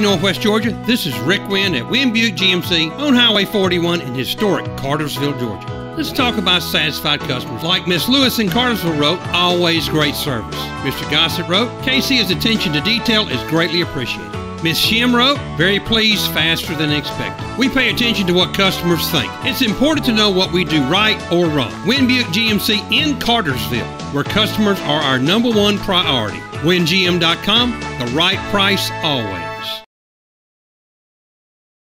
Northwest Georgia, this is Rick Wynn at Wynn Buick GMC on Highway 41 in historic Cartersville, Georgia. Let's talk about satisfied customers. Like Miss Lewis in Cartersville wrote, always great service. Mr. Gossett wrote, "Casey's attention to detail is greatly appreciated. Miss Shim wrote, very pleased, faster than expected. We pay attention to what customers think. It's important to know what we do right or wrong. Wynn Buick GMC in Cartersville, where customers are our number one priority. WynnGM.com, the right price always.